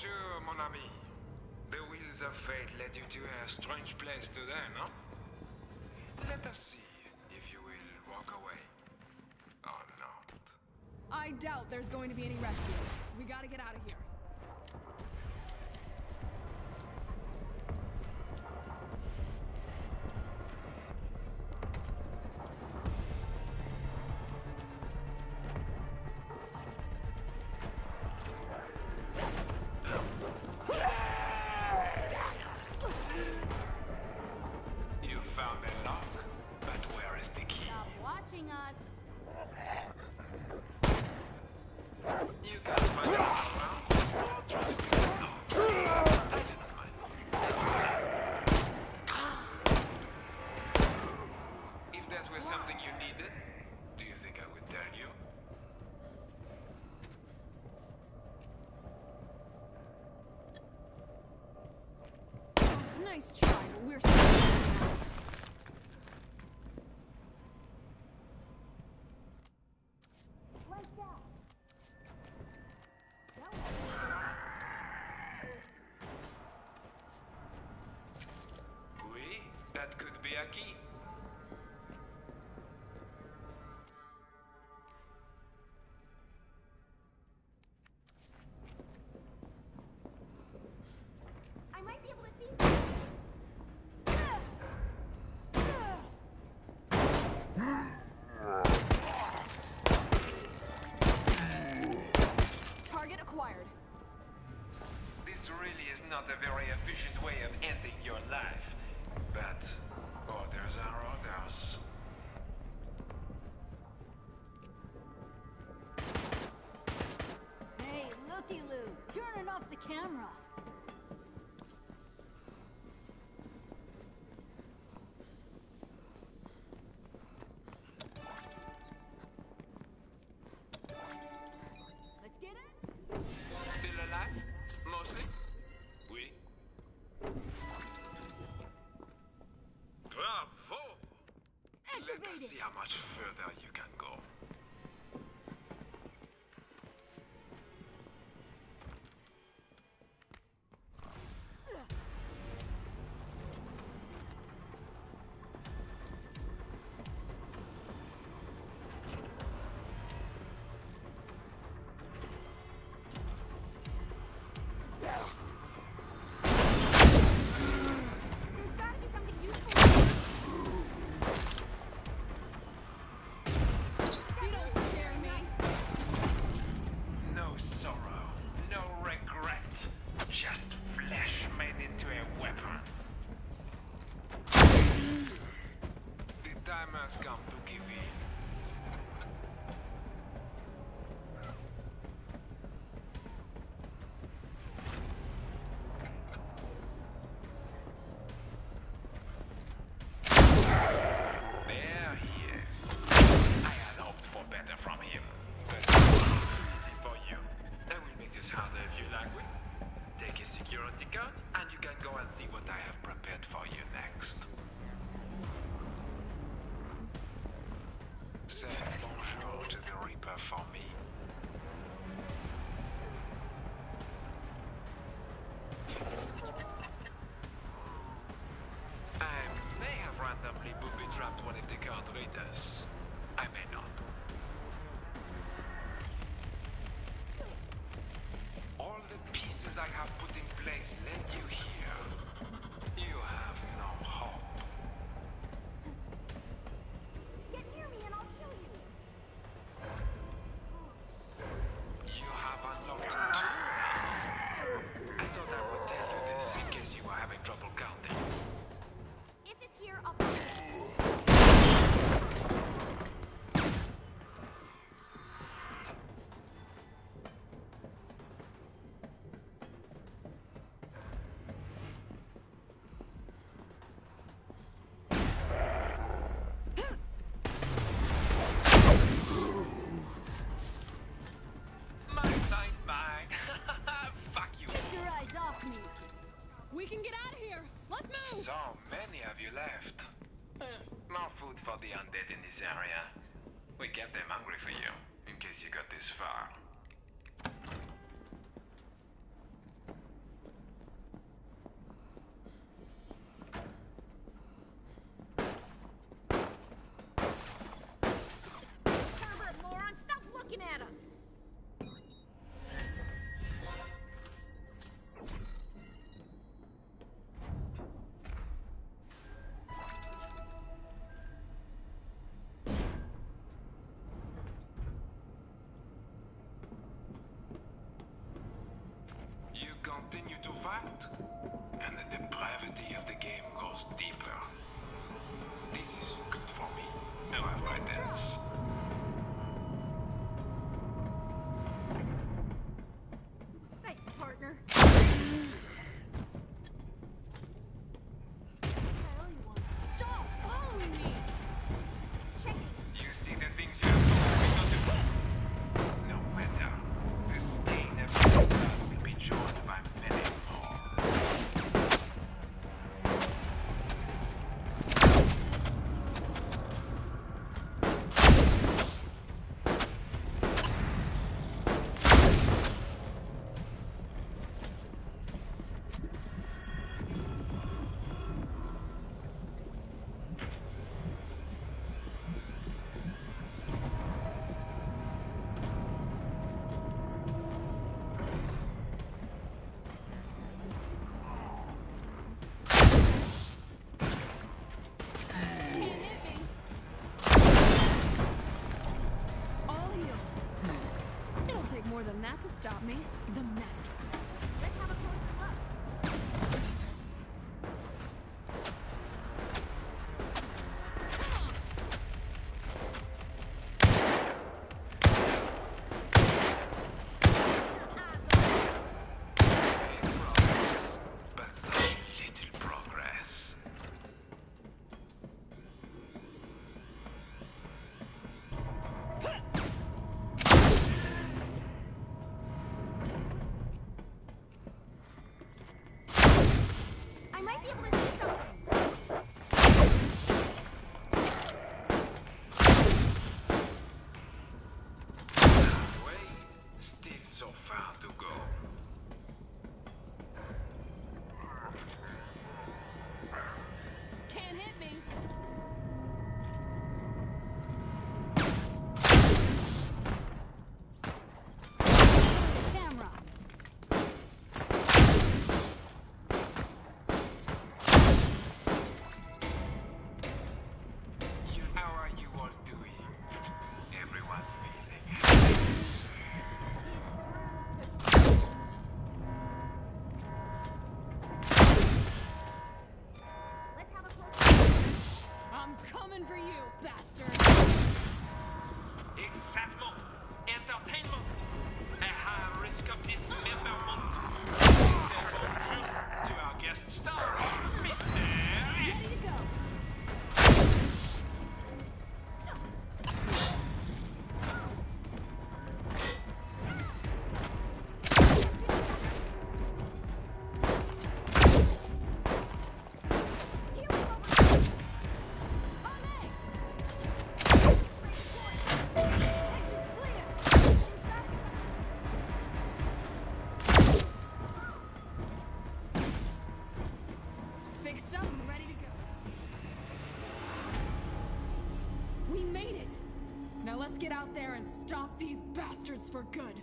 Bonjour, mon ami. The wheels of fate led you to a strange place today, no? Let us see if you will walk away or not. I doubt there's going to be any rescue. We gotta get out of here. Found a lock, but where is the key? Stop watching us. You find it around to pick it up. I do not mind. If that were something you needed, do you think I would tell you? Nice try, but we're still This really is not a very efficient way of ending your life. But orders are orders. Hey, looky-loo, turning off the camera. How much further you can go. Security card, and you can go and see what I have prepared for you next. Say bonjour to the Reaper for me. I may have randomly booby-trapped one of the card readers. I may not. tomorrow. deeper. that to stop me. The master. Let's have a might be able to Get out there and stop these bastards for good.